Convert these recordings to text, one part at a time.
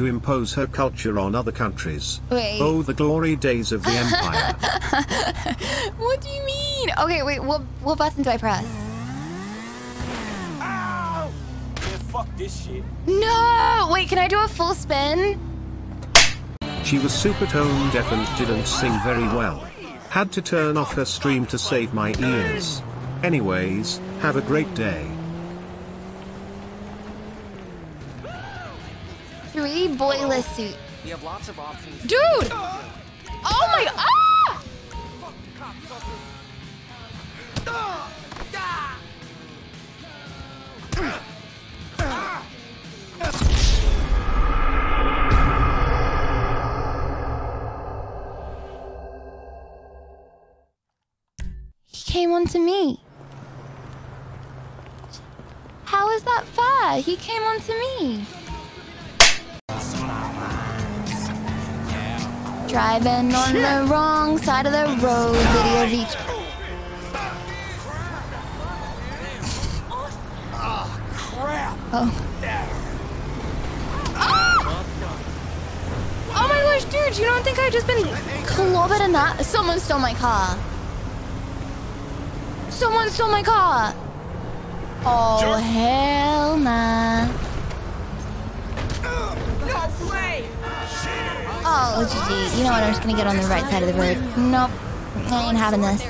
to impose her culture on other countries. Wait. Oh, the glory days of the empire. What do you mean? Okay, wait. What what button do I press? Ow! Man, fuck this shit. No. Wait. Can I do a full spin? She was super tone deaf and didn't sing very well. Had to turn off her stream to save my ears. Anyways, have a great day. Boyless suit. You have lots of options. Dude! Oh my ah! He came onto me. How is that fair? He came onto me. Driving on the wrong side of the road, video of each. Crap! Oh. Ah! Oh my gosh, dude, you don't think I've just been clobbered in that? Someone stole my car. Someone stole my car. Oh, hell nah. No way! Oh, GG. You know what? I'm just gonna get on the right side of the road. Nope. I ain't having this.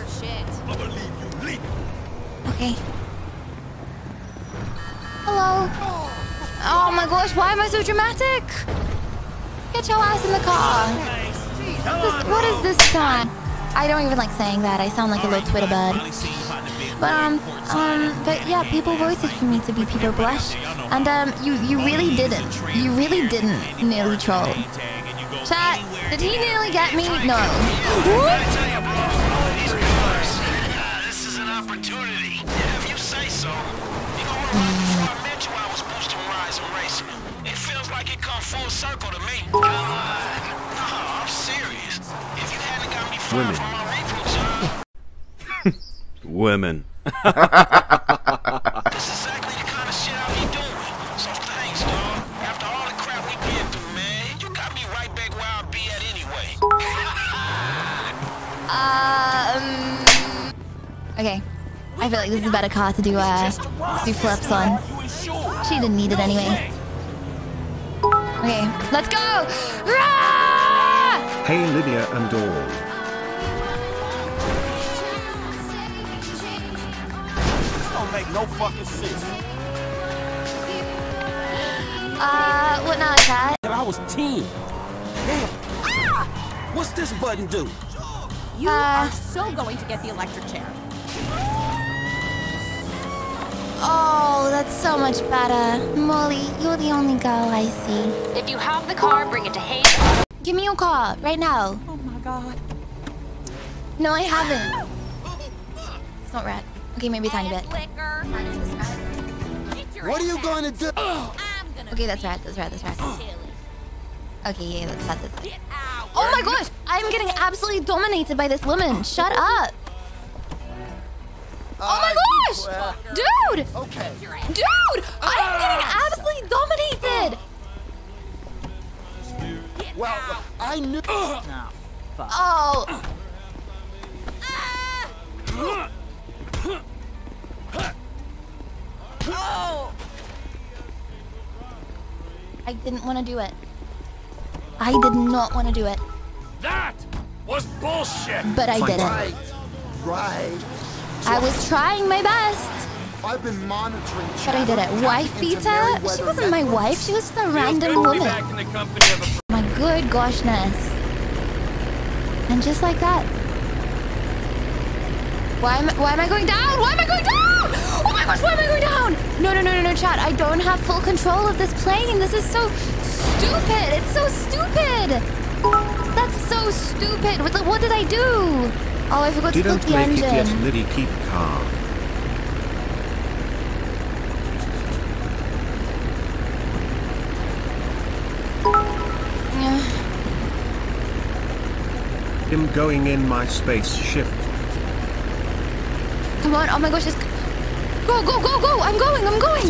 Okay. Hello. Oh my gosh, why am I so dramatic? Get your ass in the car. This, what is this guy? I don't even like saying that. I sound like a little Twitter bird. But um, um, but yeah, people voted for me to be Peter Blush, and um, you you really didn't. You really didn't nearly troll. Chat, did he nearly get me? No. Ah, this is an opportunity. Yeah, if you say so. You know, when I met you, I was boosting Rise and Racing. It feels like it come full circle to me. Come on. No, I'm serious. If you hadn't got me fired Women. from my recruit job, Women. Um. Okay. I feel like this is a better car to do uh do flips on. She didn't need it anyway. Okay, let's go! Rah! Hey Lydia and all. This don't make no fucking sense. Uh, what now, cat? And I was 10. Damn. What's this button do? You Uh. are so going to get the electric chair. Oh, that's so much better. Molly, you're the only girl I see. If you have the car, bring it to Hayes. Give me your car, right now. Oh my god. No, I haven't. It's not red. Okay, maybe a tiny bit. What are you going to do? I'm gonna Okay, that's red, that's red, that's red. Okay, yeah, that's that, that's Get out. Oh my gosh! I'm getting absolutely dominated by this woman. Shut up! Oh my gosh! Dude! Okay. Dude! I'm ah. getting absolutely dominated! Well, I knew. Oh. Oh. I didn't want to do it. I did not want to do it, That was bullshit. but I did it. Right. Right. I was trying my best, I've been monitoring. but I did it. Wife beater? She wasn't my wife, she was just a random Good to be woman. back in the company of a My good goshness. And just like that. Why am, why am I going down? Why am I going down? Oh my gosh, why am I going down? No, no, no, no, no, chat. I don't have full control of this plane. This is so stupid. It's so stupid. That's so stupid. What, what did I do? Oh, I forgot to Didn't put the make it engine. yet Liddy keep calm. Yeah. Him going in my spaceship. Come on. Oh my gosh, just go, go, go, go. I'm going. I'm going.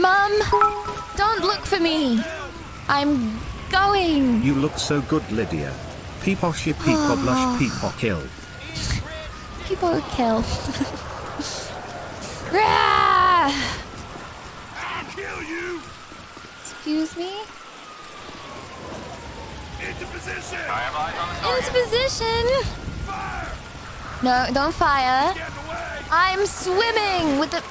Mum, don't look for me. I'm going. You look so good, Lydia. Peeposhie peepo blush ah. peepo kill. People would kill. Rah! Excuse me? Into position! Into position. No, don't fire. I'm swimming with the.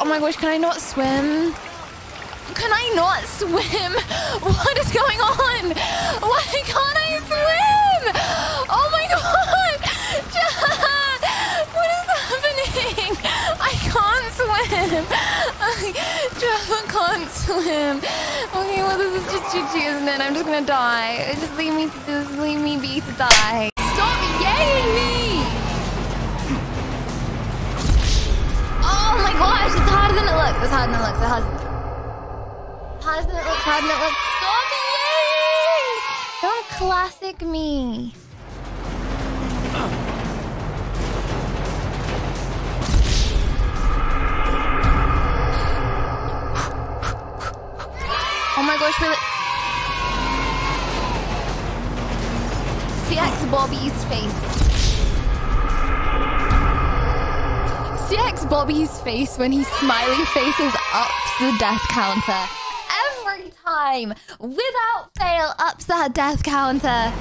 Oh my gosh, can I not swim? Can I not swim? What is going on? Why can't I swim? Oh my god! Chad, what is happening? I can't swim. Trevor can't swim. Okay, well this is just Chi-Chi, isn't it? I'm just gonna die. Just leave me, just leave me be to die. Stop yaying me! Oh my gosh, it's harder than it looks. It's harder than it looks. It's harder. Harder than it looks. Harder than it looks. Stop yaying! Don't classic me. Oh my gosh, really? CX Bobby's face. CX Bobby's face when he smiley faces ups the death counter. Every time, without fail, ups that death counter.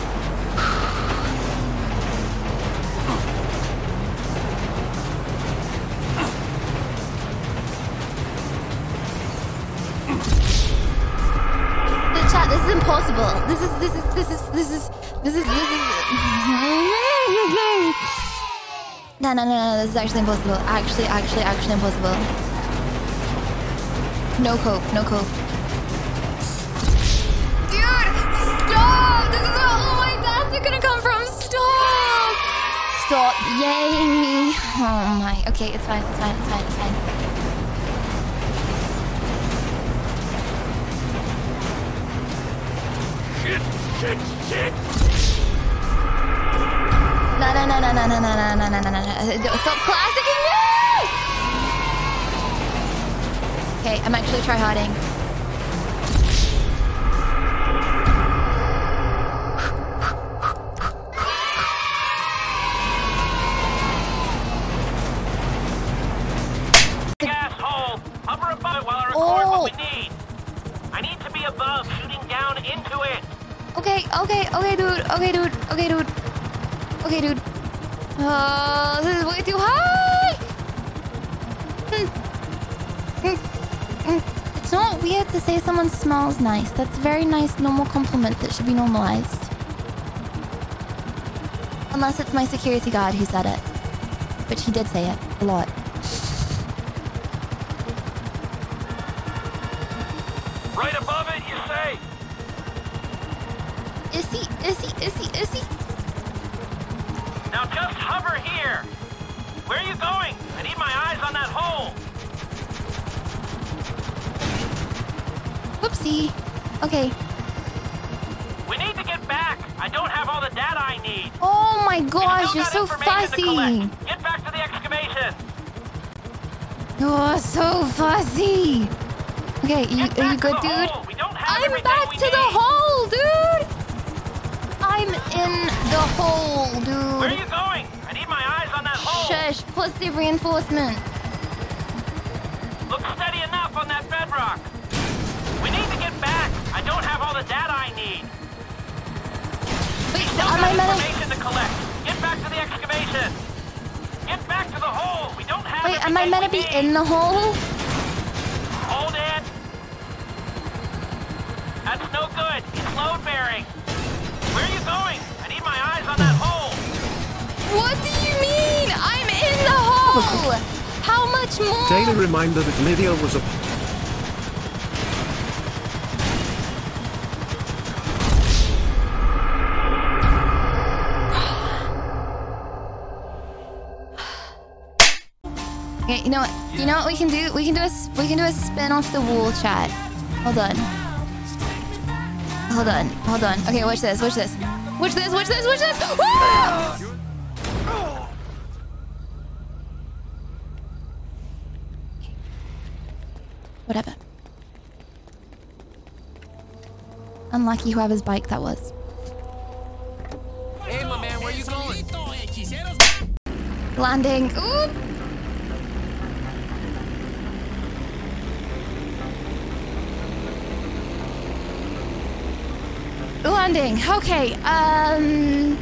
The chat, this is impossible. This is, this is, this is, this is, this is, this is. No, no, no, no, this is actually impossible. Actually, actually, actually impossible. No cope, no cope. Dude, stop! This is where all my deaths are gonna come from. Stop! Stop yaying me. Oh my. Okay, it's fine, it's fine, it's fine, it's fine. Shit, shit, shit! No, no, no, no, no, no, no, no, no, no, no. Stop classicing me! Okay, I'm actually tryharding. Asshole! Hover above it while I record Oh. what we need. I need to be above, shooting down into it. Okay, okay, okay, dude. Okay, dude. Okay, dude. Okay, dude. Uh, this is way too high. It's not weird to say someone smells nice. That's a very nice, normal compliment that should be normalized. Unless it's my security guard who said it. But he did say it a lot. Right above it, you say? Is he is he is he? Is he? Is he? Is he? Now just hover here. Where are you going? I need my eyes on that hole. Whoopsie. Okay. We need to get back. I don't have all the data I need. Oh my gosh, you're so fussy. Get back to the excavation. You're so fussy. Okay, you, are you good, dude? hole. We don't have I'm back to the hole, dude. I'm in the hole, dude. Shush, pussy reinforcement. Look steady enough on that bedrock. We need to get back. I don't have all the data I need. Wait, Still got I meant to collect. Get back to the excavation. Get back to the hole. We don't have Wait, am I meant to be in the hole? Hold it. That's no good. It's load bearing. Where are you going? I need my eyes on that hole. What How much more? Daily reminder that Lydia was a Okay, you know what? You know what we can do? We can do a we can do a spin off the wall chat. Hold on. Hold on. Hold on. Okay, watch this. Watch this. Watch this. Watch this. Watch this. Woo! Whatever. Unlucky whoever's bike that was. Hey, my man, where you going? Landing. Ooh. Landing. Okay. Um.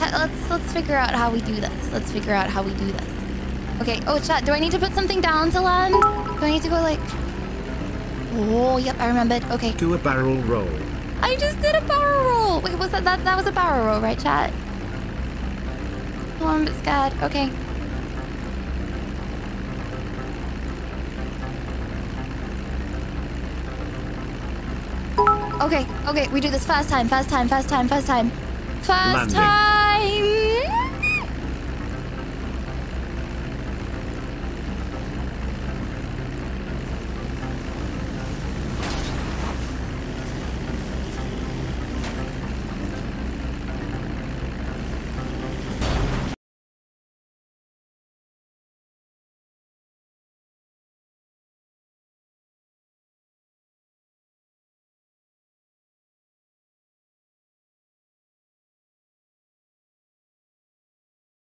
Let's let's figure out how we do this. Let's figure out how we do this. Okay. Oh, chat. Do I need to put something down to land? Do I need to go like? Oh, yep. I remembered. Okay. Do a barrel roll. I just did a barrel roll. Wait, was that that that was a barrel roll, right, chat? Oh, I'm a bit scared. Okay. Okay, okay, we do this fast time, fast time, fast time, fast time. Fast Landing. time!